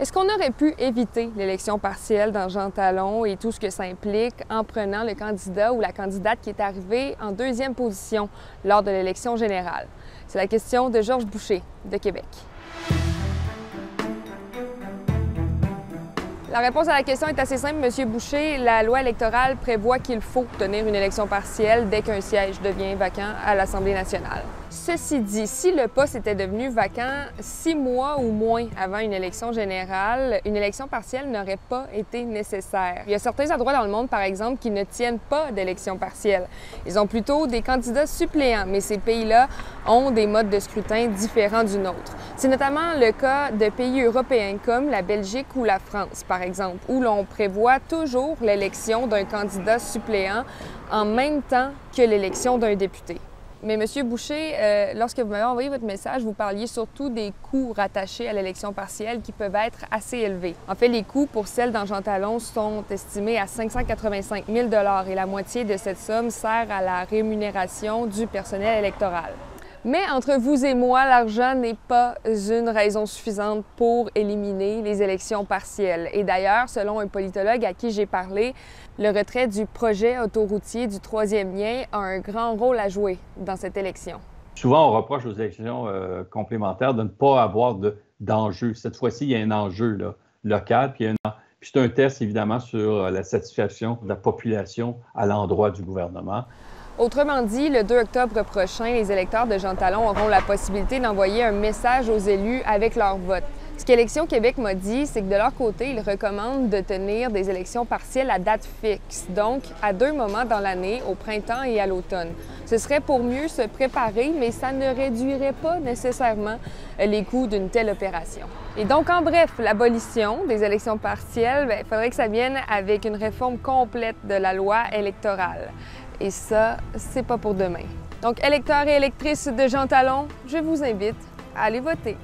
Est-ce qu'on aurait pu éviter l'élection partielle dans Jean Talon et tout ce que ça implique en prenant le candidat ou la candidate qui est arrivé en deuxième position lors de l'élection générale? C'est la question de Georges Boucher de Québec. La réponse à la question est assez simple, Monsieur Boucher. La loi électorale prévoit qu'il faut tenir une élection partielle dès qu'un siège devient vacant à l'Assemblée nationale. Ceci dit, si le poste était devenu vacant six mois ou moins avant une élection générale, une élection partielle n'aurait pas été nécessaire. Il y a certains endroits dans le monde, par exemple, qui ne tiennent pas d'élection partielle. Ils ont plutôt des candidats suppléants, mais ces pays-là ont des modes de scrutin différents du nôtre. C'est notamment le cas de pays européens comme la Belgique ou la France, par exemple, où l'on prévoit toujours l'élection d'un candidat suppléant en même temps que l'élection d'un député. Mais Monsieur Boucher, euh, lorsque vous m'avez envoyé votre message, vous parliez surtout des coûts rattachés à l'élection partielle qui peuvent être assez élevés. En fait, les coûts pour celle d'Argent Talon sont estimés à 585 000 et la moitié de cette somme sert à la rémunération du personnel électoral. Mais entre vous et moi, l'argent n'est pas une raison suffisante pour éliminer les élections partielles. Et d'ailleurs, selon un politologue à qui j'ai parlé, le retrait du projet autoroutier du troisième lien a un grand rôle à jouer dans cette élection. Souvent, on reproche aux élections euh, complémentaires de ne pas avoir d'enjeu. Cette fois-ci, il y a un enjeu local, puis, puis c'est un test évidemment sur la satisfaction de la population à l'endroit du gouvernement. Autrement dit, le 2 octobre prochain, les électeurs de Jean Talon auront la possibilité d'envoyer un message aux élus avec leur vote. Ce qu'Élection Québec m'a dit, c'est que de leur côté, ils recommandent de tenir des élections partielles à date fixe, donc à deux moments dans l'année, au printemps et à l'automne. Ce serait pour mieux se préparer, mais ça ne réduirait pas nécessairement les coûts d'une telle opération. Et donc, en bref, l'abolition des élections partielles, il ben, faudrait que ça vienne avec une réforme complète de la loi électorale et ça, c'est pas pour demain. Donc, électeurs et électrices de Jean Talon, je vous invite à aller voter.